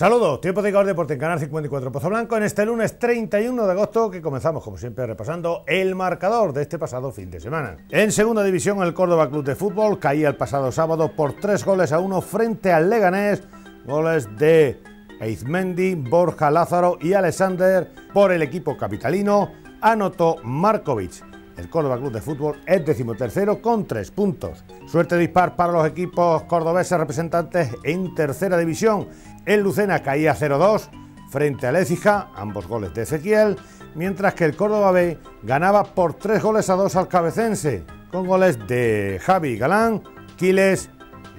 Saludos, tiempo de Deporte en Canal 54 Pozo Blanco en este lunes 31 de agosto que comenzamos como siempre repasando el marcador de este pasado fin de semana. En segunda división el Córdoba Club de Fútbol caía el pasado sábado por tres goles a uno frente al Leganés, goles de Eizmendi, Borja Lázaro y Alexander por el equipo capitalino, anotó Markovic. El Córdoba Club de Fútbol es decimotercero con tres puntos. Suerte dispar para los equipos cordobeses representantes en tercera división. El Lucena caía 0-2 frente al Écija, ambos goles de Ezequiel, mientras que el Córdoba B ganaba por tres goles a dos al Cabecense, con goles de Javi Galán, Quiles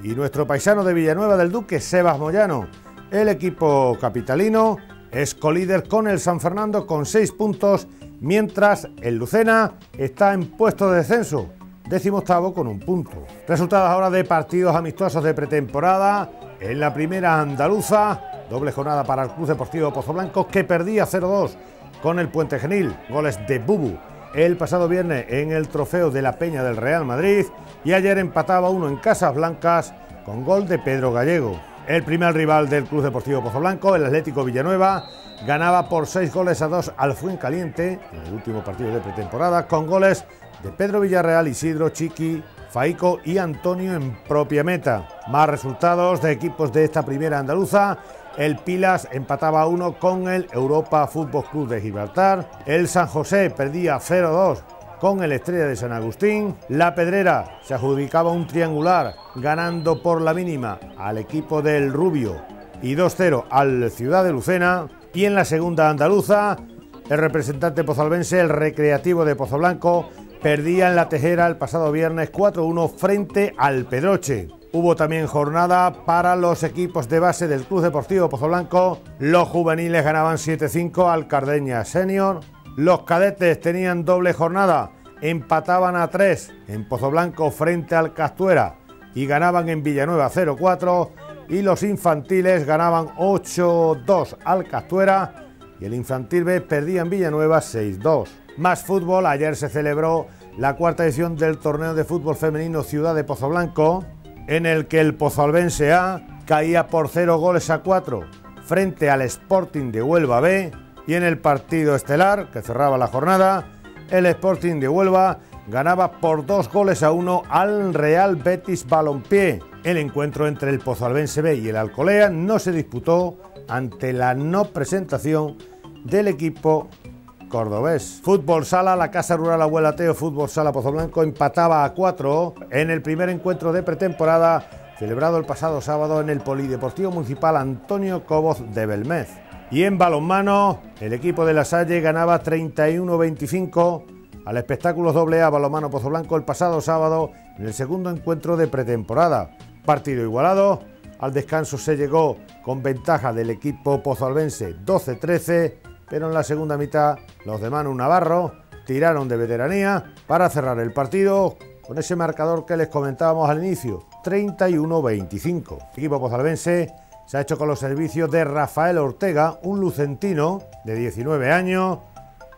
y nuestro paisano de Villanueva del Duque, Sebas Moyano. El equipo capitalino es colíder con el San Fernando con seis puntos mientras el Lucena está en puesto de descenso, décimo octavo con un punto. Resultados ahora de partidos amistosos de pretemporada. En la primera andaluza, doble jornada para el Club Deportivo Pozo Blanco que perdía 0-2 con el Puente Genil, goles de Bubu el pasado viernes en el trofeo de la Peña del Real Madrid y ayer empataba uno en Casas Blancas con gol de Pedro Gallego. El primer rival del Club Deportivo Pozo Blanco, el Atlético Villanueva, ganaba por seis goles a dos al Fuencaliente en el último partido de pretemporada, con goles de Pedro Villarreal, Isidro, Chiqui, Faico y Antonio en propia meta. Más resultados de equipos de esta primera andaluza. El Pilas empataba a uno con el Europa Fútbol Club de Gibraltar. El San José perdía 0-2 con el Estrella de San Agustín. La Pedrera se adjudicaba un triangular ganando por la mínima al equipo del Rubio y 2-0 al Ciudad de Lucena. Y en la segunda andaluza, el representante pozalbense, el Recreativo de Pozo Blanco, perdía en la Tejera el pasado viernes 4-1 frente al Pedroche. Hubo también jornada para los equipos de base del Club Deportivo Pozo Blanco. Los juveniles ganaban 7-5 al Cardeña Senior. Los cadetes tenían doble jornada, empataban a 3 en Pozo Blanco frente al Castuera y ganaban en Villanueva 0-4 y los infantiles ganaban 8-2 al Castuera y el infantil B perdía en Villanueva 6-2. Más fútbol, ayer se celebró la cuarta edición del torneo de fútbol femenino Ciudad de Pozo Blanco, en el que el Pozolvense A caía por 0 goles a 4 frente al Sporting de Huelva B y en el partido estelar que cerraba la jornada, el Sporting de Huelva ganaba por 2 goles a 1 al Real Betis Balompié el encuentro entre el Pozalbense B y el Alcolea no se disputó ante la no presentación del equipo cordobés. Fútbol Sala, la Casa Rural Abuela Teo, Fútbol Sala Pozo Blanco empataba a cuatro en el primer encuentro de pretemporada celebrado el pasado sábado en el Polideportivo Municipal Antonio Coboz de Belmez. Y en balonmano, el equipo de la Salle ganaba 31-25 al espectáculo AA Balonmano Pozo Blanco el pasado sábado en el segundo encuentro de pretemporada. Partido igualado. Al descanso se llegó con ventaja del equipo pozalbense 12-13, pero en la segunda mitad los de Manu Navarro tiraron de veteranía para cerrar el partido con ese marcador que les comentábamos al inicio, 31-25. El equipo pozalbense se ha hecho con los servicios de Rafael Ortega, un lucentino de 19 años,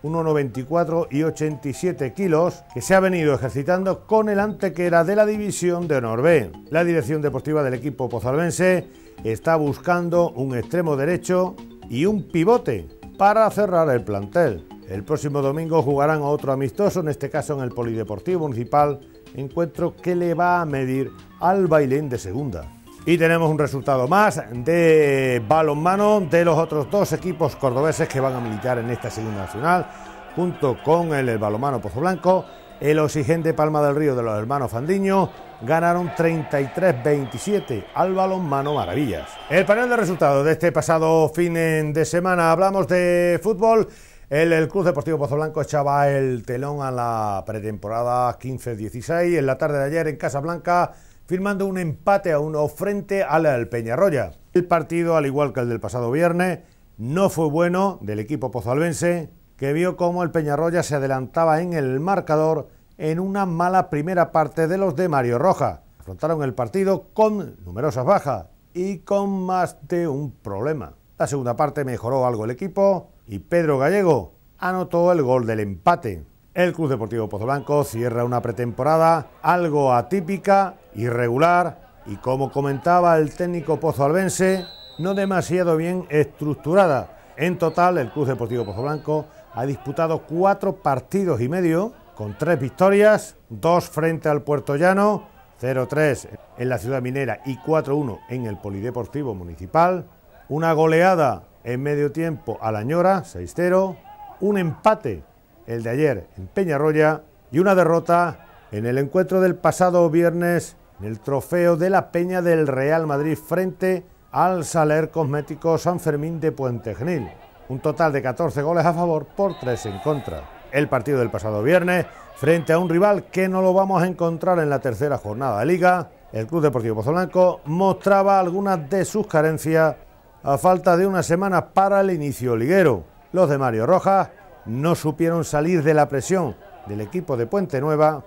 1,94 y 87 kilos, que se ha venido ejercitando con el antequera de la división de Honor B. La dirección deportiva del equipo pozalbense está buscando un extremo derecho y un pivote para cerrar el plantel. El próximo domingo jugarán otro amistoso, en este caso en el Polideportivo Municipal, encuentro que le va a medir al Bailén de segunda. Y tenemos un resultado más de balonmano de los otros dos equipos cordobeses que van a militar en esta segunda nacional, junto con el, balonmano Pozo Blanco. El Oxigente Palma del Río de los hermanos Fandiño ganaron 33-27 al balonmano Maravillas. El panel de resultados de este pasado fin de semana hablamos de fútbol. El, el, Club Deportivo Pozo Blanco echaba el telón a la pretemporada 15-16. En la tarde de ayer en Casa Blanca firmando un empate a uno frente al Peñarroya. El partido, al igual que el del pasado viernes, no fue bueno del equipo pozalbense, que vio cómo el Peñarroya se adelantaba en el marcador en una mala primera parte de los de Mario Roja. Afrontaron el partido con numerosas bajas y con más de un problema. La segunda parte mejoró algo el equipo y Pedro Gallego anotó el gol del empate. El Club Deportivo Pozo Blanco cierra una pretemporada algo atípica, irregular y como comentaba el técnico pozoalbense, no demasiado bien estructurada. En total, el Club Deportivo Pozo Blanco ha disputado cuatro partidos y medio, con tres victorias, dos frente al Puerto Llano, 0-3 en la ciudad minera y 4-1 en el Polideportivo Municipal, una goleada en medio tiempo a la Ñora, 6-0, un empate, el de ayer en Peñarroya, y una derrota en el encuentro del pasado viernes en el trofeo de la Peña del Real Madrid frente al Saler Cosmético San Fermín de Puente Genil. Un total de 14 goles a favor por 3 en contra. El partido del pasado viernes frente a un rival que no lo vamos a encontrar en la tercera jornada de liga, el Club Deportivo Pozo Blanco mostraba algunas de sus carencias a falta de una semana para el inicio liguero. Los de Mario Rojas no supieron salir de la presión del equipo de Puente Nueva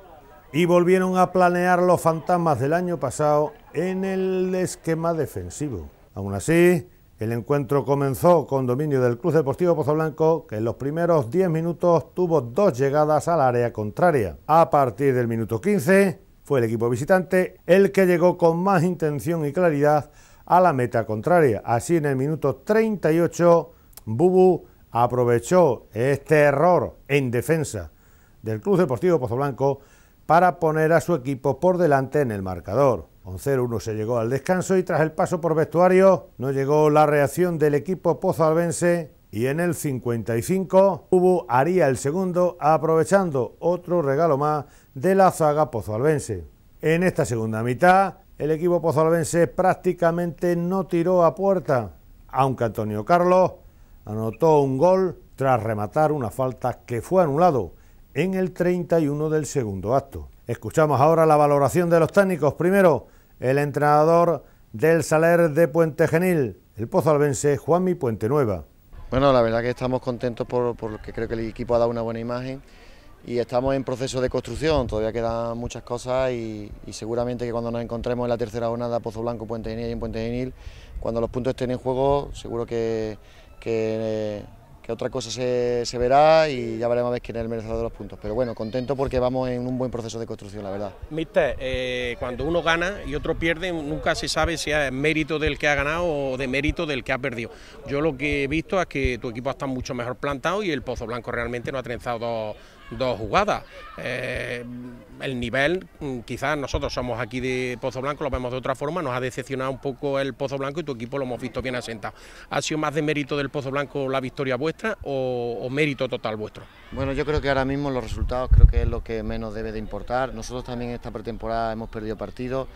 y volvieron a planear los fantasmas del año pasado en el esquema defensivo. Aún así, el encuentro comenzó con dominio del Club Deportivo Pozo Blanco, que en los primeros 10 minutos tuvo dos llegadas al área contraria. A partir del minuto 15, fue el equipo visitante el que llegó con más intención y claridad a la meta contraria. Así en el minuto 38, Bubu aprovechó este error en defensa del Club Deportivo Pozo Blanco para poner a su equipo por delante en el marcador. Con 0-1 se llegó al descanso y tras el paso por vestuario no llegó la reacción del equipo pozalbense y en el 55 Bubu haría el segundo aprovechando otro regalo más de la zaga pozalbense. En esta segunda mitad el equipo pozalbense prácticamente no tiró a puerta, aunque Antonio Carlos anotó un gol tras rematar una falta que fue anulado en el 31 del segundo acto. Escuchamos ahora la valoración de los técnicos. Primero, el entrenador del Saler de Puente Genil, el pozalbense Juanmi Puente Nueva. Bueno, la verdad que estamos contentos por, porque creo que el equipo ha dado una buena imagen y estamos en proceso de construcción, todavía quedan muchas cosas y, seguramente que cuando nos encontremos en la tercera jornada Pozo Blanco, Puente Genil y en Puente Genil, cuando los puntos estén en juego, seguro que, que, otra cosa se, verá y ya veremos a ver quién es el merecedor de los puntos. Pero bueno, contento porque vamos en un buen proceso de construcción, la verdad. Mister, eh, cuando uno gana y otro pierde, nunca se sabe si es mérito del que ha ganado o de mérito del que ha perdido. Yo lo que he visto es que tu equipo está mucho mejor plantado y el Pozo Blanco realmente no ha trenzado dos dos jugadas. Eh, el nivel, mm, quizás nosotros somos aquí de Pozo Blanco, lo vemos de otra forma, nos ha decepcionado un poco el Pozo Blanco y tu equipo lo hemos visto bien asentado. ¿Ha sido más de mérito del Pozo Blanco la victoria vuestra o, mérito total vuestro? Bueno, yo creo que ahora mismo los resultados creo que es lo que menos debe de importar. Nosotros también esta pretemporada hemos perdido partidos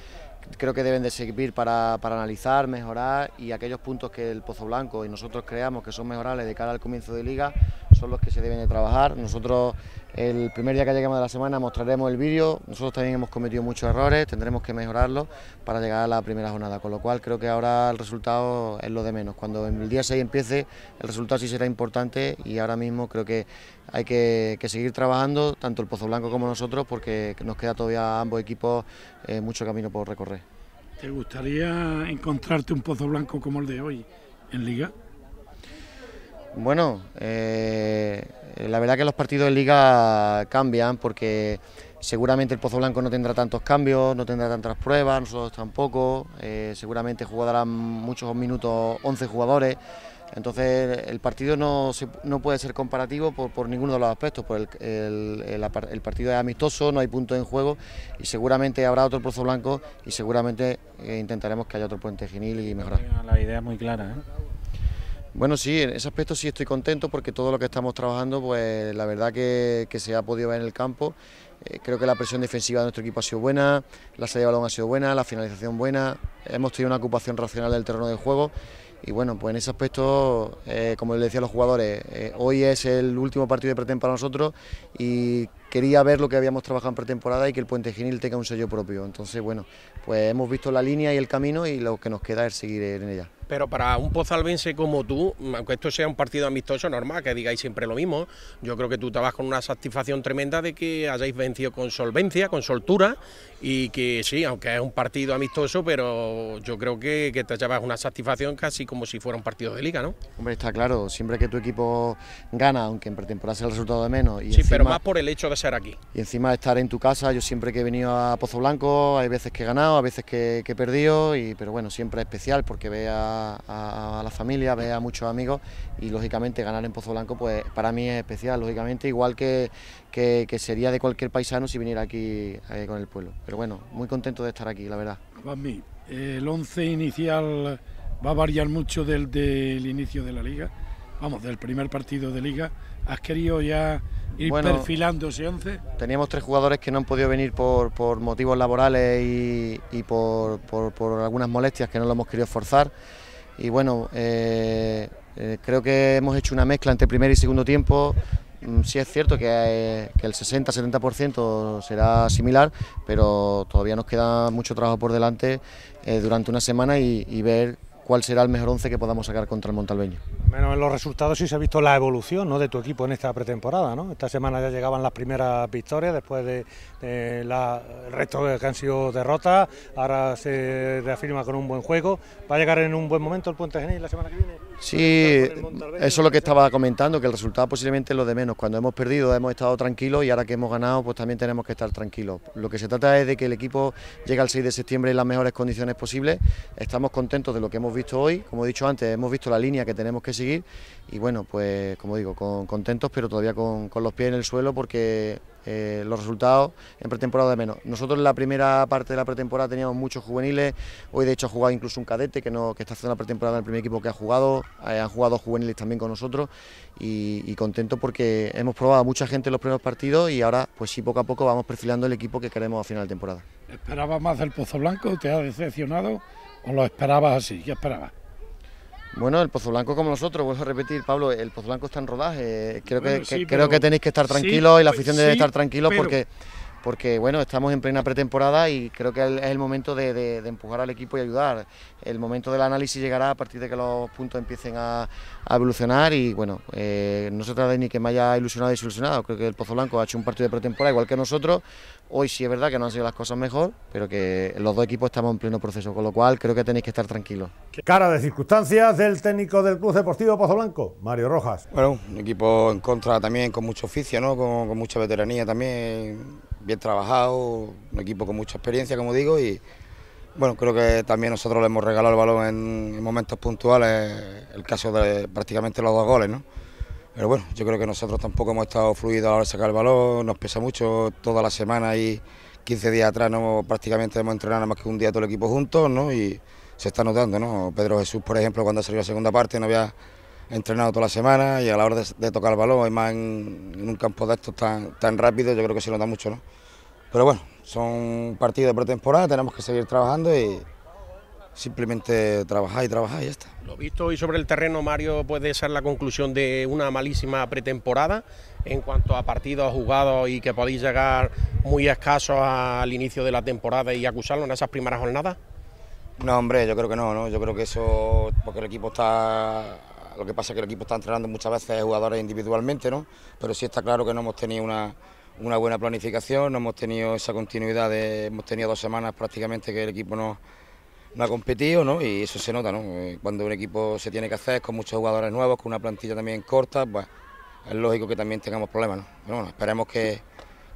creo que deben de servir para, para, analizar, mejorar y aquellos puntos que el Pozo Blanco y nosotros creamos que son mejorables de cara al comienzo de liga son los que se deben de trabajar. Nosotros el primer día que lleguemos de la semana mostraremos el vídeo, nosotros también hemos cometido muchos errores, tendremos que mejorarlos para llegar a la primera jornada, con lo cual creo que ahora el resultado es lo de menos. Cuando el día 6 empiece el resultado sí será importante y ahora mismo creo que hay que, seguir trabajando, tanto el Pozo Blanco como nosotros, porque nos queda todavía a ambos equipos eh, mucho camino por recorrer. ¿Te gustaría encontrarte un Pozo Blanco como el de hoy en Liga? Bueno, eh, la verdad que los partidos en liga cambian porque seguramente el Pozo Blanco no tendrá tantos cambios, no tendrá tantas pruebas, nosotros tampoco, eh, seguramente jugarán muchos minutos 11 jugadores, entonces el partido no, puede ser comparativo por, ninguno de los aspectos, por el, partido es amistoso, no hay puntos en juego y seguramente habrá otro Pozo Blanco y seguramente eh, intentaremos que haya otro Puente Genil y mejorar. La idea es muy clara. ¿eh? Bueno, sí, en ese aspecto sí estoy contento porque todo lo que estamos trabajando, pues la verdad que, se ha podido ver en el campo. Eh, creo que la presión defensiva de nuestro equipo ha sido buena, la salida de balón ha sido buena, la finalización buena, hemos tenido una ocupación racional del terreno de juego y bueno, pues en ese aspecto, eh, como les decía a los jugadores, eh, hoy es el último partido de pretemporada para nosotros y quería ver lo que habíamos trabajado en pretemporada y que el Puente Genil tenga un sello propio. Entonces, bueno, pues hemos visto la línea y el camino y lo que nos queda es seguir en ella pero para un pozalbense como tú, aunque esto sea un partido amistoso normal, que digáis siempre lo mismo, yo creo que tú te vas con una satisfacción tremenda de que hayáis vencido con solvencia, con soltura, y que sí, aunque es un partido amistoso, pero yo creo que, te llevas una satisfacción casi como si fuera un partido de liga, ¿no? Hombre, está claro, siempre que tu equipo gana, aunque en pretemporada sea el resultado de menos. Y sí, pero más por el hecho de ser aquí. Y encima de estar en tu casa, yo siempre que he venido a Pozo Blanco, hay veces que he ganado, a veces que, he perdido, y, pero bueno, siempre es especial porque vea a, la familia, ver a muchos amigos y lógicamente ganar en Pozo Blanco pues para mí es especial, lógicamente, igual que, que, sería de cualquier paisano si viniera aquí eh, con el pueblo. Pero bueno, muy contento de estar aquí, la verdad. mí el 11 inicial va a variar mucho del, del inicio de la liga, vamos, del primer partido de liga. ¿Has querido ya ir perfilando ese 11? Teníamos tres jugadores que no han podido venir por, por motivos laborales y, y por, por, algunas molestias que no lo hemos querido forzar. Y bueno, eh, eh, creo que hemos hecho una mezcla entre primer y segundo tiempo. Mm, sí es cierto que, eh, el 60-70% será similar, pero todavía nos queda mucho trabajo por delante durante una semana y ver cuál será el mejor once que podamos sacar contra el Montalbeño. Menos en los resultados sí se ha visto la evolución ¿no? de tu equipo en esta pretemporada. ¿no? Esta semana ya llegaban las primeras victorias después de, el resto que han sido derrotas. Ahora se reafirma con un buen juego. ¿Va a llegar en un buen momento el Puente Genil la semana que viene? Sí, eso es lo que estaba comentando, que el resultado posiblemente es lo de menos. Cuando hemos perdido hemos estado tranquilos y ahora que hemos ganado pues también tenemos que estar tranquilos. Lo que se trata es de que el equipo llegue al 6 de septiembre en las mejores condiciones posibles. Estamos contentos de lo que hemos visto hoy. Como he dicho antes, hemos visto la línea que tenemos que seguir y bueno, pues como digo, contentos pero todavía con, los pies en el suelo porque eh, los resultados en pretemporada de menos. Nosotros en la primera parte de la pretemporada teníamos muchos juveniles, hoy de hecho ha jugado incluso un cadete que, no, que está haciendo la pretemporada en el primer equipo que ha jugado, eh, han jugado juveniles también con nosotros y, y contento porque hemos probado a mucha gente en los primeros partidos y ahora pues sí poco a poco vamos perfilando el equipo que queremos a final de temporada. ¿Esperabas más del Pozo Blanco? ¿Te ha decepcionado o lo esperabas así? ¿Qué esperabas? Bueno, el Pozo Blanco como nosotros, vuelvo a repetir, Pablo, el Pozo Blanco está en rodaje. Creo, que, creo que tenéis que estar tranquilos y la afición debe estar tranquilos porque porque bueno, estamos en plena pretemporada y creo que es el momento de, empujar al equipo y ayudar. El momento del análisis llegará a partir de que los puntos empiecen a, evolucionar y bueno, eh, no se trata de ni que me haya ilusionado y desilusionado, creo que el Pozo Blanco ha hecho un partido de pretemporada igual que nosotros, hoy sí es verdad que no han sido las cosas mejor, pero que los dos equipos estamos en pleno proceso, con lo cual creo que tenéis que estar tranquilos. Cara de circunstancias del técnico del Club Deportivo Pozo Blanco, Mario Rojas. Bueno, un equipo en contra también con mucho oficio, ¿no? con, con mucha veteranía también bien trabajado, un equipo con mucha experiencia, como digo, y bueno, creo que también nosotros le hemos regalado el balón en, momentos puntuales, el caso de prácticamente los dos goles, ¿no? Pero bueno, yo creo que nosotros tampoco hemos estado fluidos a la hora de sacar el balón, nos pesa mucho toda la semana y 15 días atrás no prácticamente hemos entrenado más que un día todo el equipo juntos, ¿no? Y se está notando, ¿no? Pedro Jesús, por ejemplo, cuando salió la segunda parte no había entrenado toda la semana y a la hora de, tocar el balón, y más en, un campo de estos tan, tan rápido, yo creo que se nota mucho, ¿no? Pero bueno, son partidos de pretemporada, tenemos que seguir trabajando y simplemente trabajar y trabajar y ya está. Lo visto hoy sobre el terreno, Mario, puede ser la conclusión de una malísima pretemporada en cuanto a partidos jugados y que podéis llegar muy escasos al inicio de la temporada y acusarlo en esas primeras jornadas. No, hombre, yo creo que no, ¿no? Yo creo que eso, porque el equipo está lo que pasa es que el equipo está entrenando muchas veces jugadores individualmente, ¿no? Pero sí está claro que no hemos tenido una, buena planificación, no hemos tenido esa continuidad, de, hemos tenido dos semanas prácticamente que el equipo no, ha competido, ¿no? Y eso se nota, ¿no? Eh, cuando un equipo se tiene que hacer con muchos jugadores nuevos, con una plantilla también corta, pues es lógico que también tengamos problemas, ¿no? Bueno, esperemos que,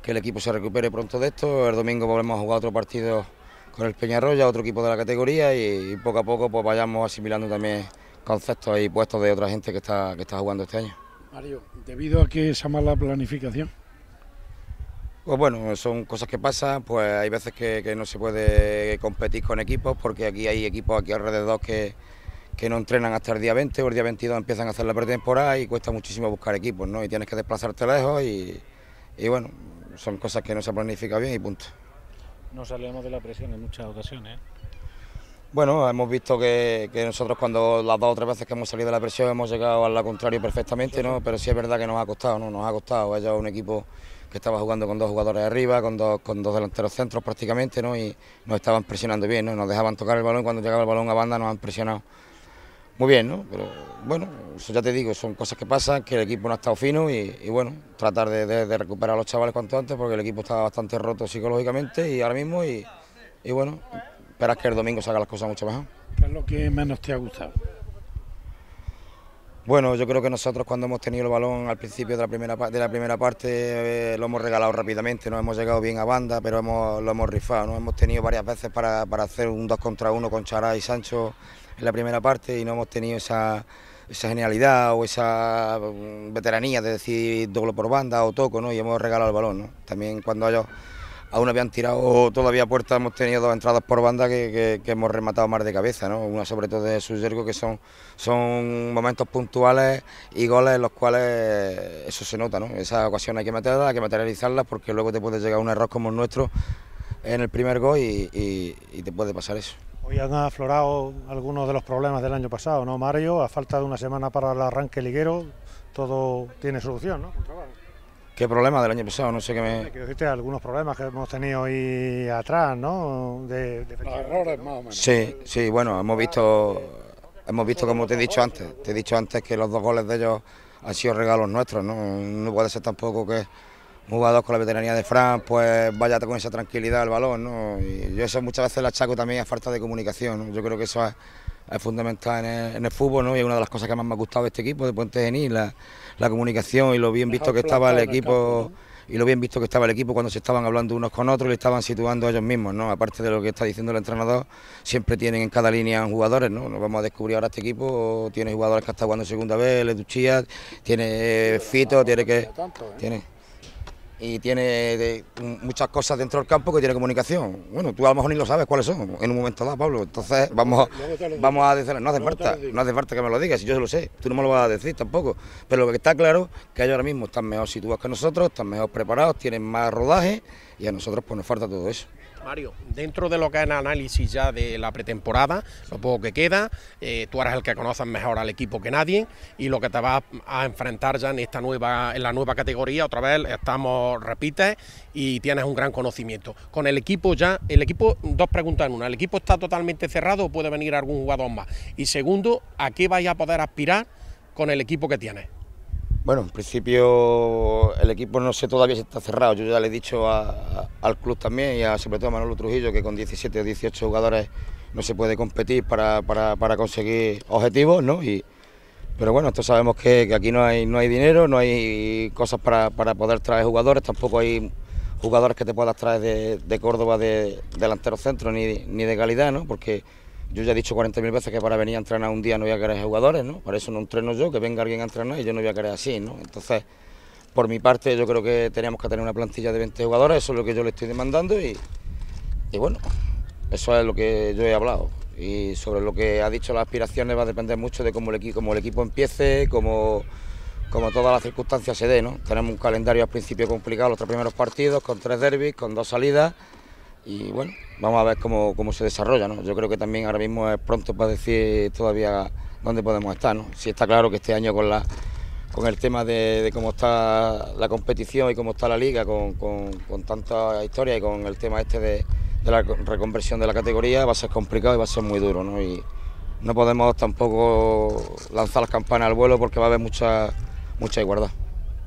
el equipo se recupere pronto de esto. El domingo volvemos a jugar otro partido con el Peñarroya, otro equipo de la categoría y, poco a poco pues vayamos asimilando también conceptos y puestos de otra gente que está, que está jugando este año. Mario, debido a que esa mala planificación. Pues bueno, son cosas que pasan, pues hay veces que, no se puede competir con equipos porque aquí hay equipos aquí alrededor que, no entrenan hasta el día 20 o el día 22 empiezan a hacer la pretemporada y cuesta muchísimo buscar equipos, ¿no? Y tienes que desplazarte lejos y, y bueno, son cosas que no se planifican bien y punto. No salimos de la presión en muchas ocasiones. Bueno, hemos visto que, nosotros cuando las dos o tres veces que hemos salido de la presión hemos llegado al contrario perfectamente, ¿no? Pero sí es verdad que nos ha costado, ¿no? Nos ha costado. Ella un equipo que estaba jugando con dos jugadores arriba, con dos, con dos delanteros centros prácticamente, ¿no? Y nos estaban presionando bien, ¿no? Nos dejaban tocar el balón y cuando llegaba el balón a banda nos han presionado muy bien, ¿no? Pero bueno, eso ya te digo, son cosas que pasan, que el equipo no ha estado fino y, bueno, tratar de, recuperar a los chavales cuanto antes porque el equipo estaba bastante roto psicológicamente y ahora mismo y, bueno, esperas que el domingo se las cosas mucho mejor. ¿Qué es lo que menos te ha gustado? Bueno, yo creo que nosotros cuando hemos tenido el balón al principio de la primera, de la primera parte eh, lo hemos regalado rápidamente, no hemos llegado bien a banda, pero hemos, lo hemos rifado, ¿no? hemos tenido varias veces para, para hacer un 2 contra 1 con Chará y Sancho en la primera parte y no hemos tenido esa, esa genialidad o esa mm, veteranía de decir doble por banda o toco, ¿no? y hemos regalado el balón. También cuando ellos aún habían tirado todavía puertas, hemos tenido dos entradas por banda que, hemos rematado más de cabeza, ¿no? una sobre todo de Sujergo, que son, momentos puntuales y goles en los cuales eso se nota, ¿no? esa ocasión hay que meterla, hay que materializarla porque luego te puede llegar un error como el nuestro en el primer gol y, te puede pasar eso. Hoy han aflorado algunos de los problemas del año pasado, ¿no, Mario? A falta de una semana para el arranque liguero, todo tiene solución, ¿no? ¿Qué problema del año pasado? No sé qué me... Quiero decirte algunos problemas que hemos tenido ahí atrás, ¿no? De, errores más o menos. Sí, sí, bueno, hemos visto, hemos visto como te he dicho antes, te he dicho antes que los dos goles de ellos han sido regalos nuestros, ¿no? No puede ser tampoco que un jugador con la veteranía de Fran pues vaya con esa tranquilidad al balón, ¿no? Y yo eso muchas veces le achaco también a falta de comunicación, Yo creo que eso es es fundamental en el, fútbol, ¿no? Y es una de las cosas que más me ha gustado de este equipo de Puente Genil, la, la comunicación y lo bien visto que estaba el equipo y lo bien visto que estaba el equipo cuando se estaban hablando unos con otros y le estaban situando ellos mismos, ¿no? Aparte de lo que está diciendo el entrenador, siempre tienen en cada línea jugadores, ¿no? Nos vamos a descubrir ahora este equipo, tiene jugadores que están jugando segunda vez, Leduchía, tiene Fito, tiene que... Tiene y tiene muchas cosas dentro del campo que tiene comunicación. Bueno, tú a lo mejor ni lo sabes cuáles son en un momento dado, Pablo. Entonces vamos, vamos a decir, no hace falta, no hace falta que me lo digas, si yo lo sé, tú no me lo vas a decir tampoco. Pero lo que está claro es que ellos ahora mismo están mejor situados que nosotros, están mejor preparados, tienen más rodaje y a nosotros pues nos falta todo eso. Mario, dentro de lo que es el análisis ya de la pretemporada, lo poco que queda, eh, tú eres el que conoces mejor al equipo que nadie y lo que te vas a enfrentar ya en esta nueva, en la nueva categoría, otra vez estamos, repites y tienes un gran conocimiento. Con el equipo ya, el equipo, dos preguntas en una, ¿el equipo está totalmente cerrado o puede venir algún jugador más? Y segundo, ¿a qué vais a poder aspirar con el equipo que tienes? Bueno, en principio el equipo no sé todavía si está cerrado. Yo ya le he dicho al club también y a, sobre todo a Manolo Trujillo que con 17 o 18 jugadores no se puede competir para, conseguir objetivos, ¿no? Y, pero bueno, esto sabemos que, aquí no hay, no hay dinero, no hay cosas para, poder traer jugadores, tampoco hay jugadores que te puedas traer de, Córdoba de delantero centro ni, ni de calidad, ¿no? Porque yo ya he dicho 40.000 veces que para venir a entrenar un día no voy a querer jugadores, ¿no? Para eso no entreno yo, que venga alguien a entrenar y yo no voy a querer así, ¿no? Entonces, por mi parte, yo creo que teníamos que tener una plantilla de 20 jugadores, eso es lo que yo le estoy demandando y, bueno, eso es lo que yo he hablado. Y sobre lo que ha dicho las aspiraciones va a depender mucho de cómo el, equipo, cómo el equipo empiece, cómo, como todas las circunstancias se den, ¿no? Tenemos un calendario al principio complicado, los tres primeros partidos, con tres derbis, con dos salidas y bueno, vamos a ver cómo, se desarrolla. ¿no? Yo creo que también ahora mismo es pronto para decir todavía dónde podemos estar. ¿no? Si está claro que este año con la con el tema de, cómo está la competición y cómo está la liga, con, con, tanta historia y con el tema este de, la reconversión de la categoría, va a ser complicado y va a ser muy duro. ¿no? Y no podemos tampoco lanzar las campanas al vuelo porque va a haber mucha, mucha igualdad.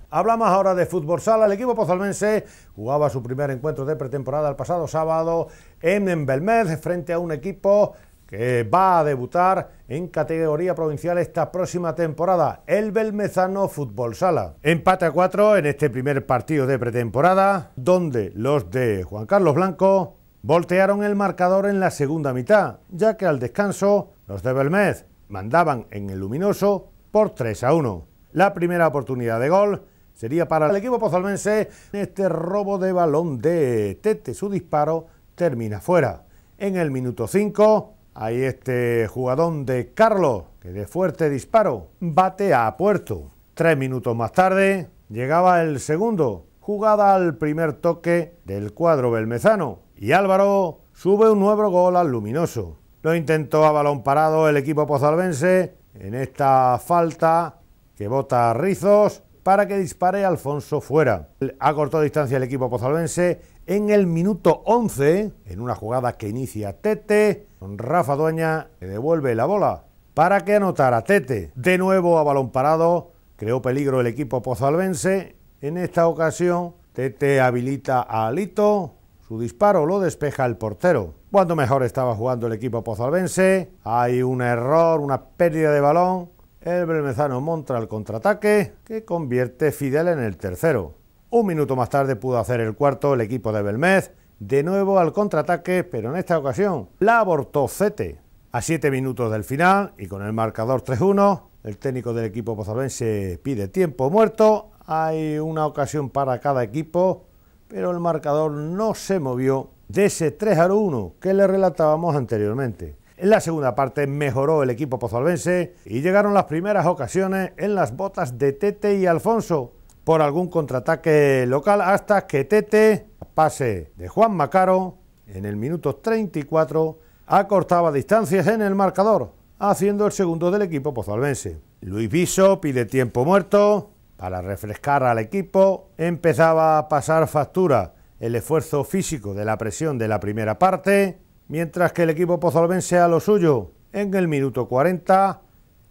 Hablamos ahora de fútbol sala. El equipo pozalmense jugaba su primer encuentro de pretemporada el pasado sábado en Belmez frente a un equipo que va a debutar en categoría provincial esta próxima temporada, el Belmezano Fútbol Sala. Empate a cuatro en este primer partido de pretemporada, donde los de Juan Carlos Blanco voltearon el marcador en la segunda mitad, ya que al descanso los de Belmez mandaban en el luminoso por 3 a 1. La primera oportunidad de gol sería para el equipo pozalmense este robo de balón de Tete. Su disparo termina fuera. En el minuto 5 hay este jugadón de Carlos que de fuerte disparo bate a puerto. Tres minutos más tarde llegaba el segundo, jugada al primer toque del cuadro belmezano y Álvaro sube un nuevo gol al luminoso. Lo intentó a balón parado el equipo pozalbense en esta falta que bota Rizos para que dispare Alfonso fuera. A corto distancia el equipo pozalbense en el minuto 11, en una jugada que inicia Tete, con Rafa Dueña que devuelve la bola para que anotara Tete. De nuevo a balón parado, creó peligro el equipo pozalbense. En esta ocasión, Tete habilita a Alito, su disparo lo despeja el portero. Cuando mejor estaba jugando el equipo pozalbense, hay un error, una pérdida de balón el Belmezano monta el contraataque que convierte Fidel en el tercero. Un minuto más tarde pudo hacer el cuarto el equipo de Belmez, de nuevo al contraataque, pero en esta ocasión la abortó Cete. A siete minutos del final y con el marcador 3-1, el técnico del equipo pozalbense pide tiempo muerto. Hay una ocasión para cada equipo, pero el marcador no se movió de ese 3 1 que le relatábamos anteriormente. En la segunda parte mejoró el equipo pozalbense y llegaron las primeras ocasiones en las botas de Tete y Alfonso por algún contraataque local hasta que Tete, pase de Juan Macaro, en el minuto 34, acortaba distancias en el marcador haciendo el segundo del equipo pozalbense. Luis Viso pide tiempo muerto para refrescar al equipo. Empezaba a pasar factura el esfuerzo físico de la presión de la primera parte, mientras que el equipo pozalbense a lo suyo. En el minuto 40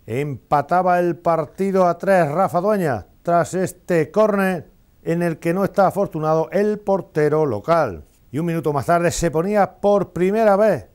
empataba el partido a tres Rafa Dueña tras este córner en el que no está afortunado el portero local. Y un minuto más tarde se ponía por primera vez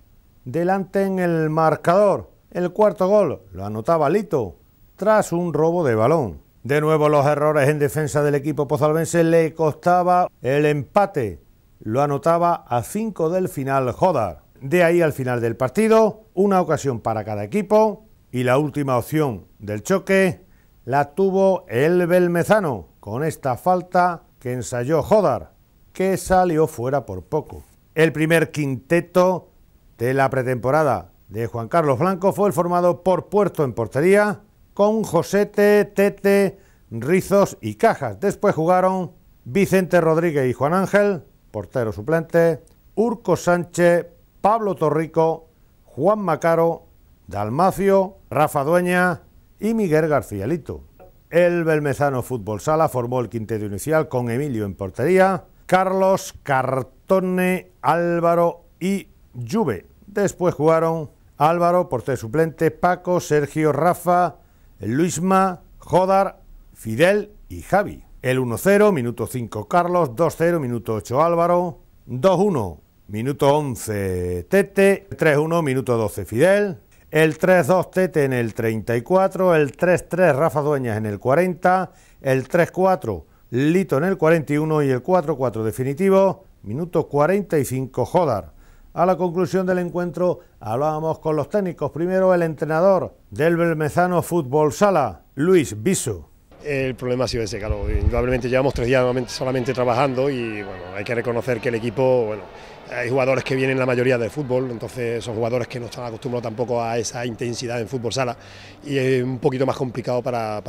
delante en el marcador el cuarto gol lo anotaba Lito tras un robo de balón. De nuevo los errores en defensa del equipo pozalbense le costaba el empate. Lo anotaba a cinco del final Jodar. De ahí al final del partido, una ocasión para cada equipo y la última opción del choque la tuvo el Belmezano con esta falta que ensayó Jodar, que salió fuera por poco. El primer quinteto de la pretemporada de Juan Carlos Blanco fue el formado por Puerto en portería, con Josete, Tete, Rizos y Cajas. Después jugaron Vicente Rodríguez y Juan Ángel, portero suplente, Urco Sánchez, Pablo Torrico, Juan Macaro, Dalmacio, Rafa Dueña y Miguel García Lito. El Belmezano Fútbol Sala formó el quinteto inicial con Emilio en portería, Carlos, Cartone, Álvaro y Juve. Después jugaron Álvaro, portero suplente, Paco, Sergio, Rafa, Luisma, Jodar, Fidel y Javi. El 1-0, minuto 5 Carlos, 2-0, minuto 8 Álvaro, 2-1, minuto 11 Tete, 3-1, minuto 12 Fidel, el 3-2 Tete en el 34, el 3-3 Rafa Dueñas en el 40, el 3-4 Lito en el 41 y el 4-4 definitivo, minuto 45 Jodar. A la conclusión del encuentro hablábamos con los técnicos. Primero el entrenador del Belmezano Fútbol Sala, Luis Biso. El problema ha sido ese, claro. Indudablemente llevamos tres días solamente trabajando y bueno, hay que reconocer que el equipo, bueno, hay jugadores que vienen la mayoría del fútbol, entonces son jugadores que no están acostumbrados tampoco a esa intensidad en fútbol sala y es un poquito más complicado para,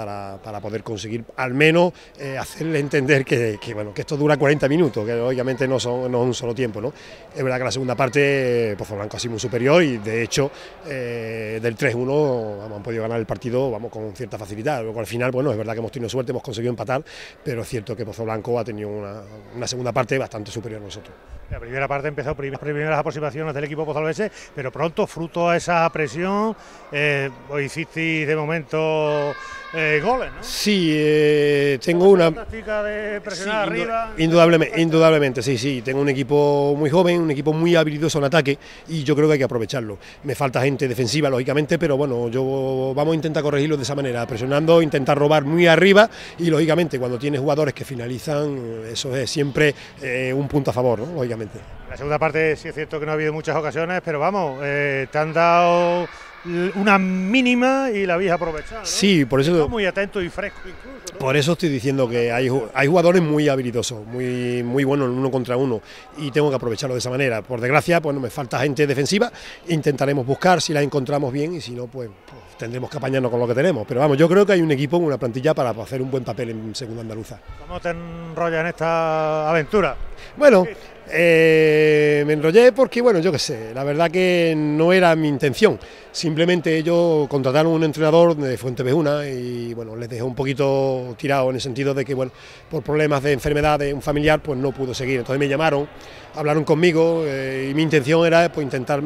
poder conseguir al menos eh, hacerle entender que, bueno, que esto dura 40 minutos, que obviamente no, son, no es un solo tiempo. ¿no? Es verdad que la segunda parte Pozo Blanco ha sido muy superior y de hecho eh, del 3-1 hemos podido ganar el partido vamos, con cierta facilidad. Luego al final, bueno, es verdad que hemos tenido suerte, hemos conseguido empatar, pero es cierto que Pozo Blanco ha tenido una, una segunda parte bastante superior a nosotros. La primera parte empezó primeras aproximaciones del equipo pozalbense, pero pronto, fruto a esa presión, eh, hicisteis de momento eh, goles, ¿no? Sí, eh, tengo una... táctica de presionar arriba. Indudablemente, indudablemente, sí, sí. Tengo un equipo muy joven, un equipo muy habilidoso en ataque y yo creo que hay que aprovecharlo. Me falta gente defensiva, lógicamente, pero bueno, yo vamos a intentar corregirlo de esa manera, presionando, intentar robar muy arriba y lógicamente cuando tienes jugadores que finalizan, eso es siempre eh, un punto a favor, ¿no? lógicamente. La segunda parte sí es cierto que no ha habido muchas ocasiones, pero vamos, eh, te han dado una mínima y la habéis aprovechado. Sí, por eso. muy atento y fresco incluso. Por eso estoy diciendo que hay, hay jugadores muy habilidosos, muy, muy buenos en uno contra uno y tengo que aprovecharlo de esa manera. Por desgracia, pues no me falta gente defensiva, intentaremos buscar si la encontramos bien y si no, pues, pues, tendremos que apañarnos con lo que tenemos. Pero vamos, yo creo que hay un equipo, una plantilla para hacer un buen papel en segunda andaluza. ¿Cómo te enrollas en esta aventura? Bueno. Eh, me enrollé porque, bueno, yo qué sé, la verdad que no era mi intención. Simplemente ellos contrataron un entrenador de Fuente Bejuna y, bueno, les dejé un poquito tirado en el sentido de que, bueno, por problemas de enfermedad de un familiar, pues no pudo seguir. Entonces me llamaron, hablaron conmigo eh, y mi intención era pues, intentar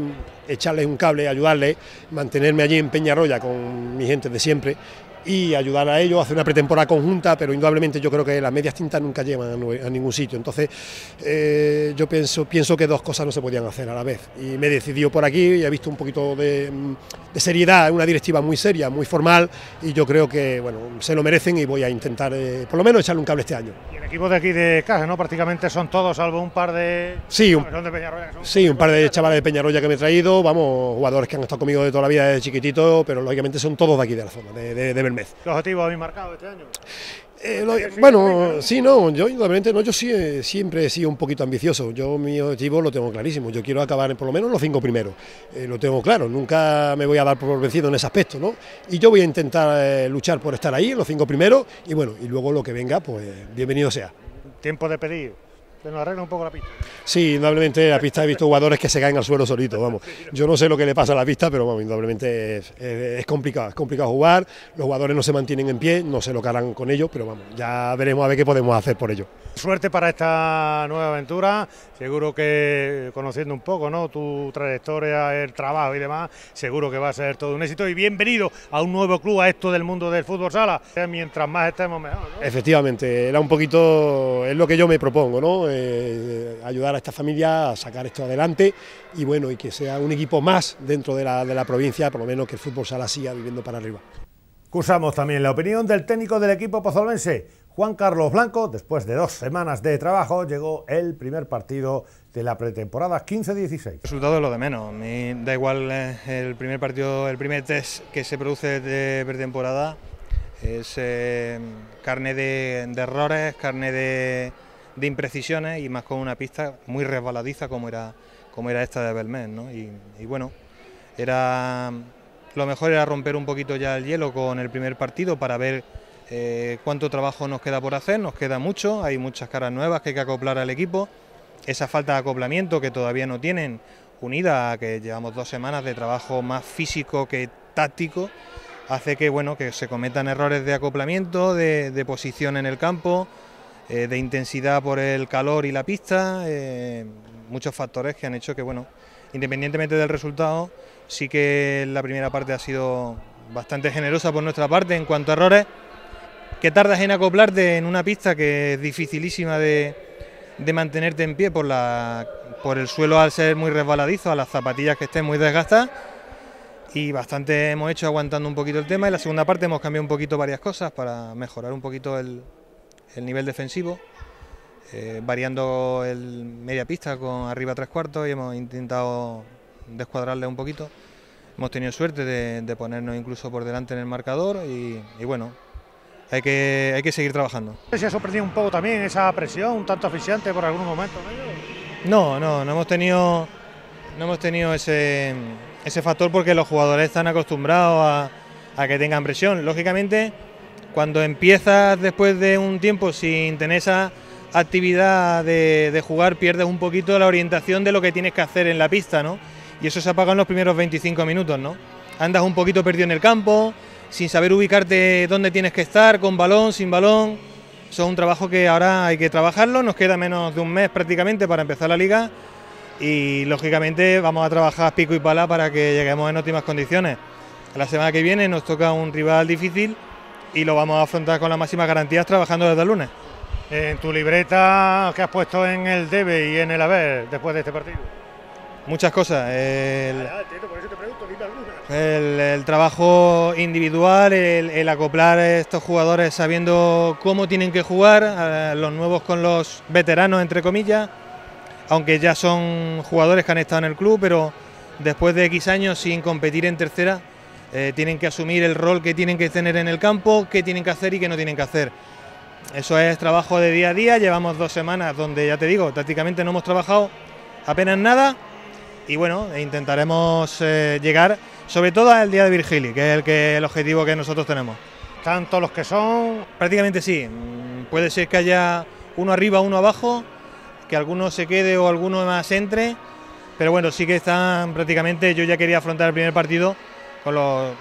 echarles un cable, ayudarles, mantenerme allí en Peñarroya con mi gente de siempre y ayudar a ellos, hacer una pretemporada conjunta, pero indudablemente yo creo que las medias tintas nunca llevan a, ningún sitio. Entonces, eh, yo pienso, pienso que dos cosas no se podían hacer a la vez. Y me he decidido por aquí y he visto un poquito de, de seriedad, una directiva muy seria, muy formal, y yo creo que bueno, se lo merecen y voy a intentar, eh, por lo menos, echarle un cable este año. Y el equipo de aquí de casa, ¿no? Prácticamente son todos, salvo un par de. Sí, un, sí, un par de chavales de Peñarroya que me he traído, vamos, jugadores que han estado conmigo de toda la vida desde chiquitito, pero lógicamente son todos de aquí de la zona, de, de, de Belmez. ¿Qué objetivo habéis marcado este año? Eh, bueno, sí, no, yo indudablemente no, yo sí, eh, siempre he sido un poquito ambicioso. Yo mi objetivo lo tengo clarísimo. Yo quiero acabar en por lo menos los cinco primeros. Eh, lo tengo claro. Nunca me voy a dar por vencido en ese aspecto, ¿no? Y yo voy a intentar luchar por estar ahí en los cinco primeros y bueno, y luego lo que venga, pues bienvenido sea. Tiempo de pedir se nos arregla un poco la pista. Sí, indudablemente la pista he visto jugadores que se caen al suelo solitos, vamos. Yo no sé lo que le pasa a la pista, pero vamos, indudablemente es, complicado, es complicado jugar, los jugadores no se mantienen en pie, no sé lo que harán con ellos, pero vamos, ya veremos a ver qué podemos hacer por ello. Suerte para esta nueva aventura, seguro que conociendo un poco ¿no? tu trayectoria, el trabajo y demás, seguro que va a ser todo un éxito y bienvenido a un nuevo club, a esto del mundo del fútbol sala, mientras más estemos mejor. Efectivamente, era un poquito, es lo que yo me propongo, ¿no? Eh, ayudar a esta familia a sacar esto adelante y bueno, y que sea un equipo más dentro de la, de la provincia, por lo menos que el fútbol sala siga viviendo para arriba. Cursamos también la opinión del técnico del equipo pozolvense, Juan Carlos Blanco. Después de dos semanas de trabajo, llegó el primer partido de la pretemporada 15-16. El resultado es lo de menos. da igual eh, el primer partido, el primer test que se produce de pretemporada. Es eh, carne de errores, carne de, imprecisiones y más con una pista muy resbaladiza como era, como era esta de Belmén. ¿no? Y, bueno, era lo mejor era romper un poquito ya el hielo con el primer partido para ver eh, cuánto trabajo nos queda por hacer, nos queda mucho, hay muchas caras nuevas que hay que acoplar al equipo, esa falta de acoplamiento que todavía no tienen, unida a que llevamos dos semanas de trabajo más físico que táctico, hace que bueno que se cometan errores de acoplamiento, de posición en el campo, eh, de intensidad por el calor y la pista, eh, muchos factores que han hecho que, bueno, independientemente del resultado, sí que la primera parte ha sido bastante generosa por nuestra parte en cuanto a errores, que tardas en acoplarte en una pista que es dificilísima de, mantenerte en pie por, la, por el suelo al ser muy resbaladizo, a las zapatillas que estén muy desgastadas y bastante hemos hecho aguantando un poquito el tema. En la segunda parte hemos cambiado un poquito varias cosas para mejorar un poquito el, el nivel defensivo, eh, variando el media pista con arriba tres cuartos y hemos intentado descuadrarle un poquito. Hemos tenido suerte de, ponernos incluso por delante en el marcador y, bueno, hay que, hay que seguir trabajando. ¿Se ha sorprendido un poco también esa presión, un tanto asfixiante por algún momento? No, no, no hemos tenido, no hemos tenido ese, ese factor porque los jugadores están acostumbrados a, a que tengan presión. Lógicamente, cuando empiezas después de un tiempo sin tener esa actividad de, jugar, pierdes un poquito la orientación de lo que tienes que hacer en la pista, ¿no? Y eso se apaga en los primeros 25 minutos, ¿no? Andas un poquito perdido en el campo, sin saber ubicarte dónde tienes que estar, con balón, sin balón. Eso es un trabajo que ahora hay que trabajarlo, nos queda menos de un mes prácticamente para empezar la liga y lógicamente vamos a trabajar pico y pala para que lleguemos en óptimas condiciones. La semana que viene nos toca un rival difícil y lo vamos a afrontar con las máximas garantías trabajando desde el lunes. En tu libreta, ¿qué has puesto en el debe y en el haber después de este partido? Muchas cosas. El, trabajo individual, el, acoplar estos jugadores sabiendo cómo tienen que jugar, los nuevos con los veteranos, entre comillas, aunque ya son jugadores que han estado en el club, pero después de X años sin competir en tercera, eh, tienen que asumir el rol que tienen que tener en el campo, qué tienen que hacer y qué no tienen que hacer. Eso es trabajo de día a día, llevamos dos semanas donde ya te digo, tácticamente no hemos trabajado apenas nada y bueno, intentaremos eh, llegar sobre todo al día de Virgili, que es el, que, el objetivo que nosotros tenemos. ¿Tanto los que son? Prácticamente sí, mm, puede ser que haya uno arriba, uno abajo, que alguno se quede o alguno más entre, pero bueno, sí que están prácticamente, yo ya quería afrontar el primer partido con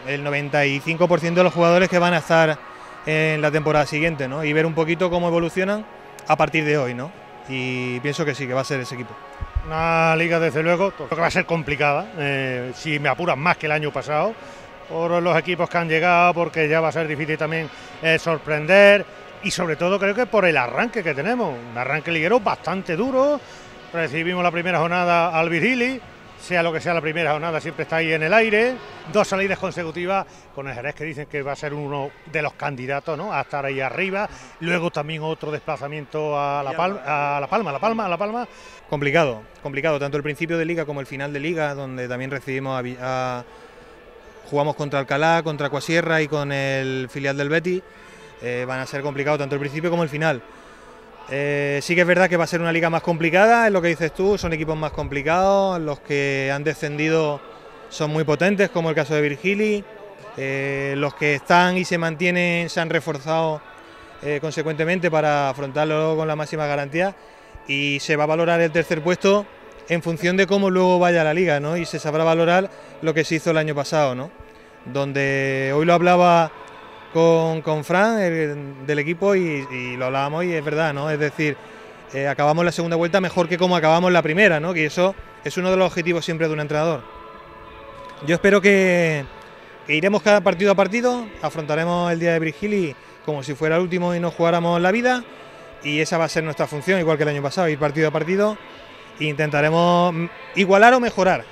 el 95% de los jugadores que van a estar en la temporada siguiente, ¿no? Y ver un poquito cómo evolucionan a partir de hoy, ¿no? Y pienso que sí, que va a ser ese equipo. Una liga, desde luego, que va a ser complicada, eh, si me apuran más que el año pasado, por los equipos que han llegado, porque ya va a ser difícil también eh, sorprender y sobre todo creo que por el arranque que tenemos, un arranque liguero bastante duro. Recibimos la primera jornada al Vigili, sea lo que sea la primera jornada, siempre está ahí en el aire. Dos salidas consecutivas con el Jerez que dicen que va a ser uno de los candidatos ¿no? a estar ahí arriba. Luego también otro desplazamiento a La, Palma, a la Palma, La Palma, a La Palma. Complicado, complicado, tanto el principio de liga como el final de liga, donde también recibimos a, jugamos contra Alcalá, contra Cuasierra y con el filial del Betty. Eh, van a ser complicados tanto el principio como el final. Eh, sí que es verdad que va a ser una liga más complicada, es lo que dices tú, son equipos más complicados, los que han descendido son muy potentes, como el caso de Virgili, eh, los que están y se mantienen se han reforzado eh, consecuentemente para afrontarlo con la máxima garantía y se va a valorar el tercer puesto en función de cómo luego vaya la liga, ¿no? Y se sabrá valorar lo que se hizo el año pasado, ¿no? Donde hoy lo hablaba con, con Fran del equipo y, lo hablábamos y es verdad, ¿no? Es decir, eh, acabamos la segunda vuelta mejor que como acabamos la primera, ¿no? Que eso es uno de los objetivos siempre de un entrenador. Yo espero que, iremos cada partido a partido, afrontaremos el día de Virgili como si fuera el último y nos jugáramos la vida y esa va a ser nuestra función, igual que el año pasado, ir partido a partido e intentaremos igualar o mejorar.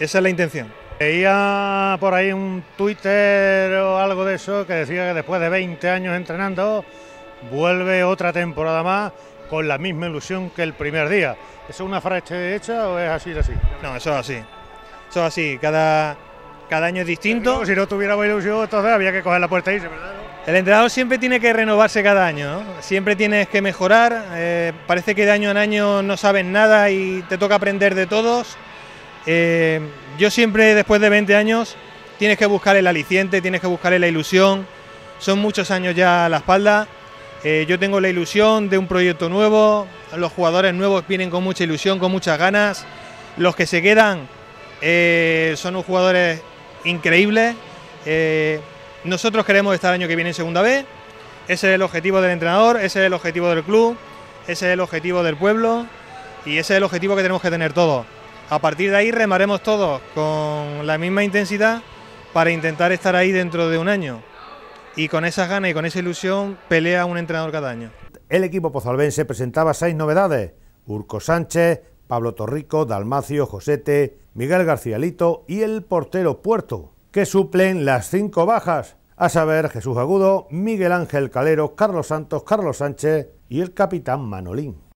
Esa es la intención. Veía por ahí un Twitter o algo de eso que decía que después de 20 años entrenando vuelve otra temporada más con la misma ilusión que el primer día. ¿Eso es una frase hecha o es así así? No, eso es así. Eso es así. Cada, cada año es distinto. si no tuviéramos ilusión, entonces había que coger la puerta y irse, ¿verdad? El entrenador siempre tiene que renovarse cada año, siempre tienes que mejorar. Eh, parece que de año en año no sabes nada y te toca aprender de todos. Eh, yo siempre, después de 20 años, tienes que buscar el aliciente, tienes que buscar la ilusión. Son muchos años ya a la espalda. Eh, yo tengo la ilusión de un proyecto nuevo. Los jugadores nuevos vienen con mucha ilusión, con muchas ganas. Los que se quedan eh, son unos jugadores increíbles. nosotros queremos estar el año que viene en Segunda B. Ese es el objetivo del entrenador, ese es el objetivo del club, ese es el objetivo del pueblo y ese es el objetivo que tenemos que tener todos. A partir de ahí remaremos todos con la misma intensidad para intentar estar ahí dentro de un año. Y con esas ganas y con esa ilusión pelea un entrenador cada año. El equipo pozalbense presentaba seis novedades. Urco Sánchez, Pablo Torrico, Dalmacio, Josete, Miguel Garcialito y el portero Puerto, que suplen las cinco bajas, a saber Jesús Agudo, Miguel Ángel Calero, Carlos Santos, Carlos Sánchez y el capitán Manolín.